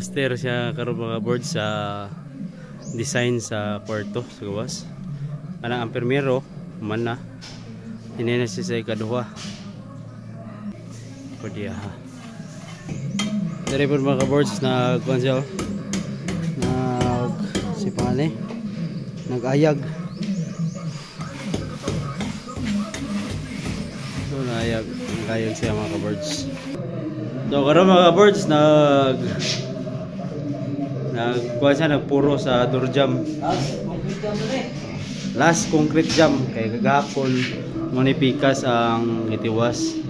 Nakaster siya karon mga board sa design sa kwarto sa gawas. Kanang ang primero man na. Hindi na siya sa ikaduha. Pwede ha. Dari mga boards na siya. oh. Nag si pangani. Nag-ayag. So naayag. Nag-ayag siya mga boards. So karon mga birds nag nagkuha siya nagpuro sa door. Last concrete jam kay kagahapon mo ni pikas ang itiwas.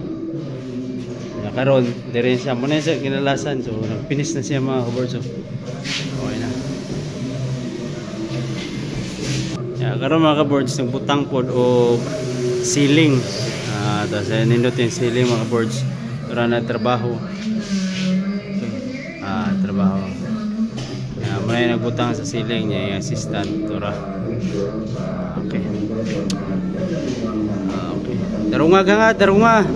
Karon dire siya mo na kinalasan so nagfinish na siya mga birds. So, okay na. Ya karon mga birds nagbutang pod o ceiling. Ah, tapos uh, nindot yung ceiling mga birds para na trabaho. Ah, trabaho. May nagbutang sa ceiling niya yung assistant tura. Okay. Ah, okay. Darunga ka nga, darunga.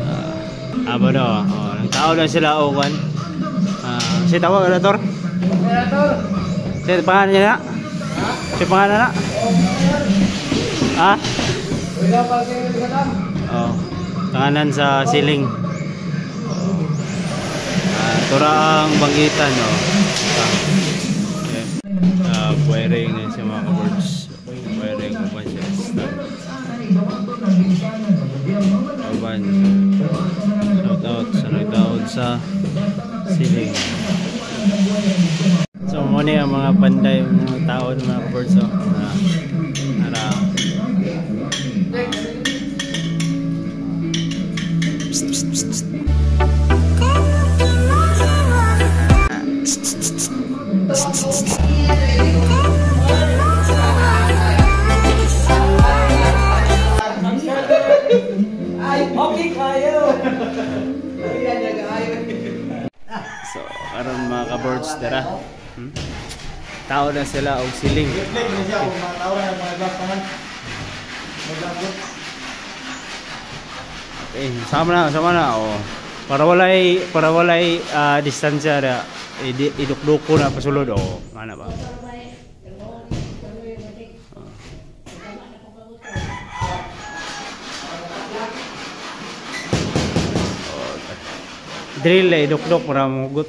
Ah, aba daw. Oh, nagtao na sila o kan. Ah, si tawag na tor. Si pangalan niya na? Si pangalan na? Ha? Oh. Tanganan sa ceiling. Oh. Ah, tura ang banggitan, oh. Okay. Ah, wiring na siya mga kawords. Wiring ko pa siya. Kaban. Shout out sa nagdaod sa ceiling. So, muna ang mga panday, mga tao mga kawords, oh. Ah, ka-boards dara. Hmm? Tao na sila og siling. Okay, sama na, sama na. Oh. Para walay para walay ah, distansya ra idukduko na pasulod oh. Mana ba? Drill eh, idukduk para mugot.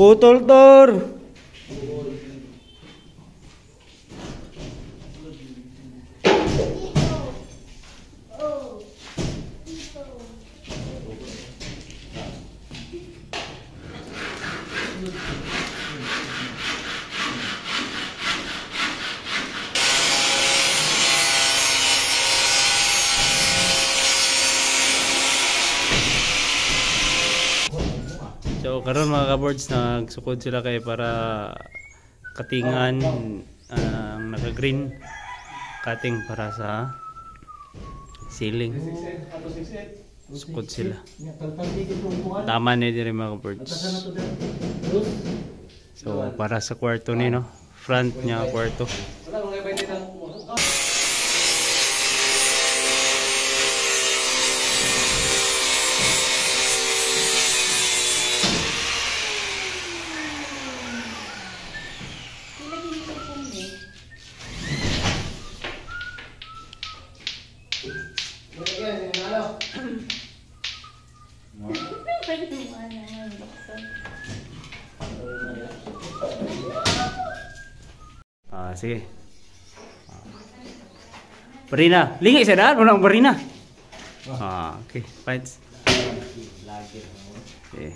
Putol tor! Karon mga ka-boards nagsukod sila kay para katingan ang naka-green cutting para sa ceiling. Sukod sila. Tama ni diri mga ka-boards. So para sa kwarto ni no, front niya kwarto. Sige. Ah. Barina. Lingi sa daan. Walang barina. Ah, okay. Fights. Okay.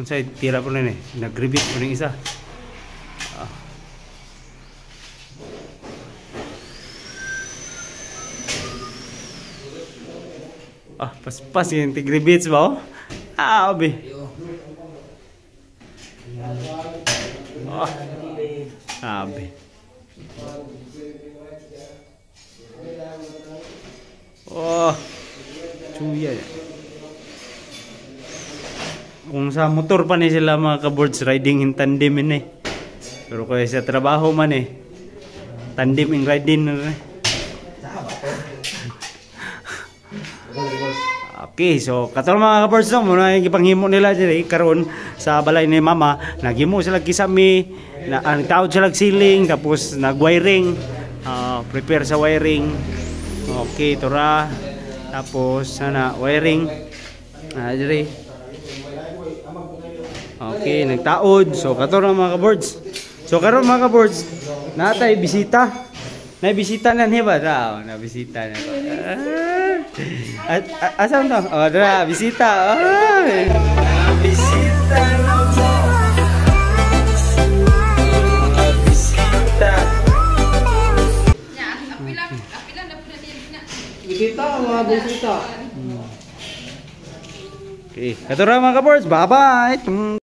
Unsay tira po rin eh. Nag-rebit po rin isa. Ah. Ah, pas-pas yung tig-rebits ba oh? Ah, obi. Ah. Sabi. Oh. Chuya. Kung sa motor pa ni sila mga ka-boards riding in tandem in eh. Pero kaya sa trabaho man eh. Tandem in riding na rin. Okay, so katong mga ka-boards no, muna yung ipanghimo nila diri karon sa balay ni mama, naghimo sila kisami, na ang tawod sila ceiling tapos nag-wiring, ah, prepare sa wiring. Okay, tura. Tapos sana wiring. Ah. Okay, nagtaod. So kato na mga ka-boards. So karon mga ka-boards, natay bisita. Na bisita na niya ba? Daw, na bisita na. Ah, at, asan to? Oh, dra, bisita. Ay. Bisita na mo. Bisita. Bisita, mga bisita. Okay, kato na mga ka-boards. Bye-bye.